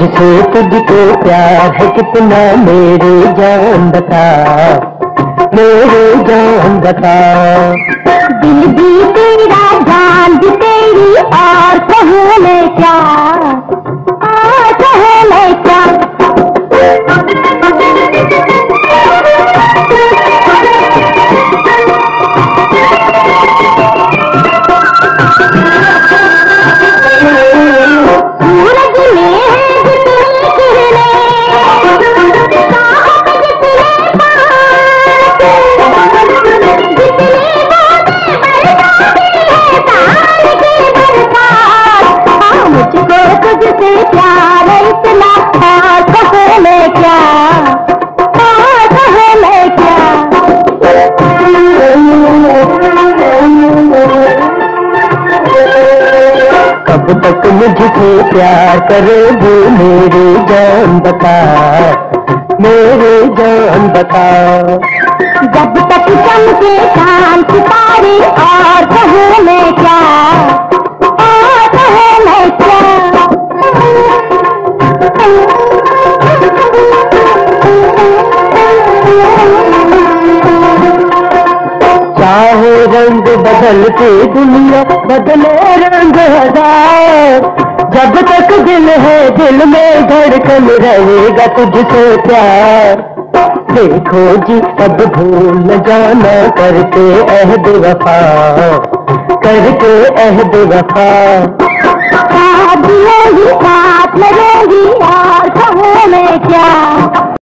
मुझसे तुझको प्यार है कितना, मेरे जान बता। मेरे जान बता। दिल भी तेरा जान भी तेरी और कहूँ मैं क्या? कब तक मुझसे प्यार करोगे मेरे जान बता, मेरे जान बता। जब तक चमके चाँद सितारे बदलते दुनिया बदले रंग हज़ार। जब तक दिल है दिल में धड़कन रहेगा तुझसे प्यार। देखो जी, अब भूल जाना करके अहद वफा। करके अहद वफा। साथ रहेंगी साथ में रहेंगी